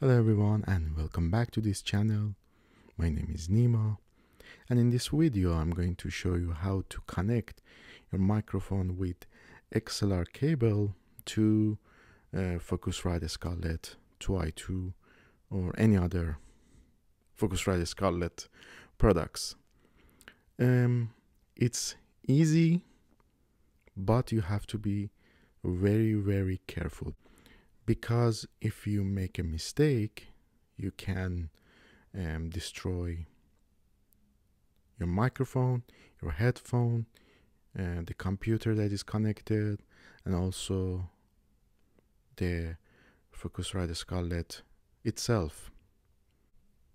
Hello everyone and welcome back to this channel. My name is Nima and in this video I'm going to show you how to connect your microphone with XLR cable to uh, Focusrite Scarlett 2i2 or any other Focusrite Scarlett products. Um, it's easy but you have to be very very careful because if you make a mistake, you can um, destroy your microphone, your headphone, uh, the computer that is connected, and also the Focusrite Scarlett itself.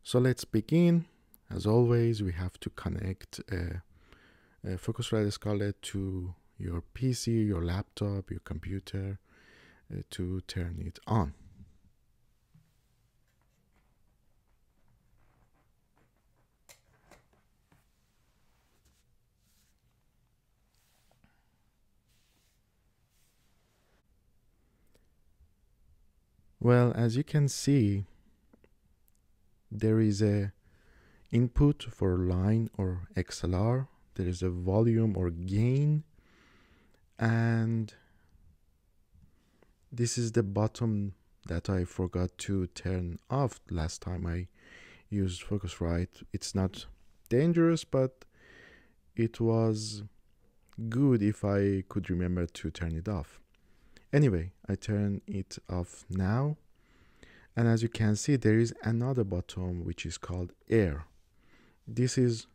So let's begin. As always, we have to connect a, a Focusrite Scarlett to your PC, your laptop, your computer, uh, Eh, to turn it on. Well, as you can see, there is a input for line or XLR. There is a volume or gain and this is the bottom that I forgot to turn off last time I used Focusrite. It's not dangerous, but it was good if I could remember to turn it off. Anyway, I turn it off now. And as you can see, there is another button which is called air. This is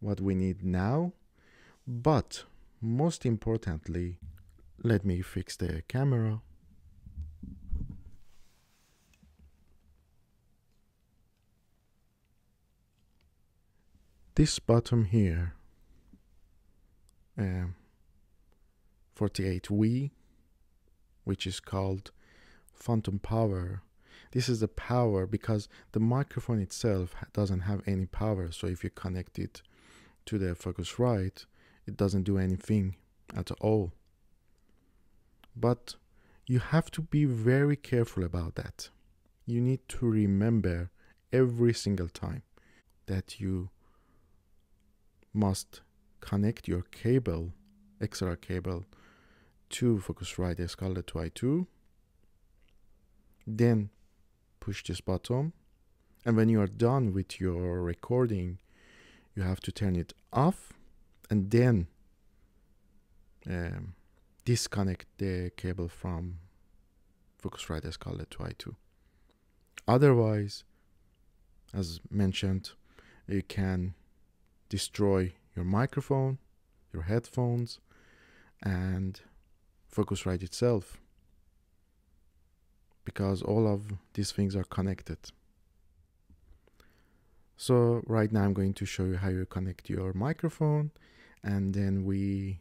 what we need now. But most importantly, let me fix the camera. This button here, um, 48V, which is called phantom power. This is the power because the microphone itself doesn't have any power. So if you connect it to the Focusrite, it doesn't do anything at all. But you have to be very careful about that. You need to remember every single time that you must connect your cable, XLR cable, to Focusrite Scarlett 2i2. Then push this button. And when you are done with your recording, you have to turn it off and then um, disconnect the cable from Focusrite Scarlett 2i2. Otherwise, as mentioned, you can destroy your microphone, your headphones, and Focusrite itself because all of these things are connected. So right now I'm going to show you how you connect your microphone and then we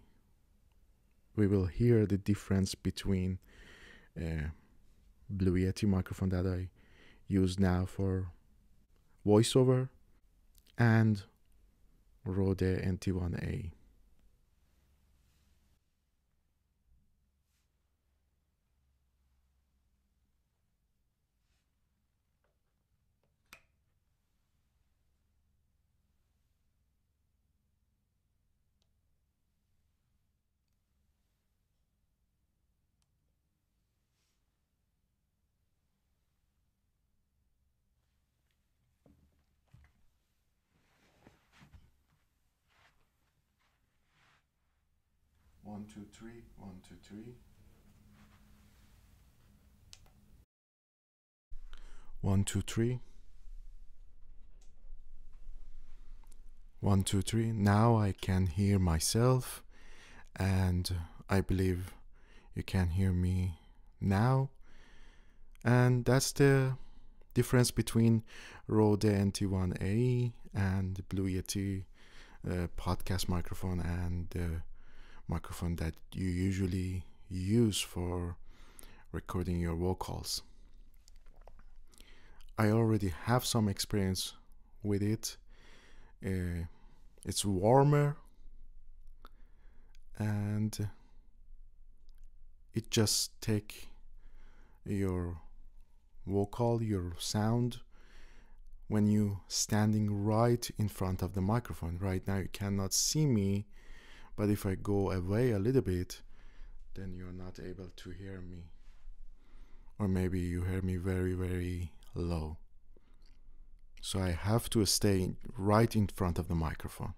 we will hear the difference between uh, Blue Yeti microphone that I use now for voiceover and Rode NT1A. One, two, three, one, two, three. One, two, three. One, two, three. Now I can hear myself, and I believe you can hear me now. And that's the difference between Rode NT1A and Blue Yeti uh, podcast microphone and uh, microphone that you usually use for recording your vocals. I already have some experience with it. Uh, it's warmer and it just take your vocal, your sound, when you standing right in front of the microphone. Right now you cannot see me, but if I go away a little bit, then you're not able to hear me. Or maybe you hear me very, very low. So I have to stay right in front of the microphone.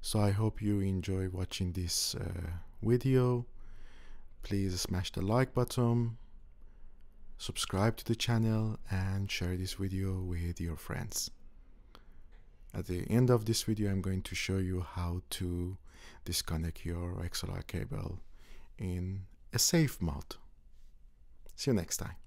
So I hope you enjoy watching this uh, video. Please smash the like button, subscribe to the channel and share this video with your friends. At the end of this video I'm going to show you how to disconnect your XLR cable in a safe mode. See you next time.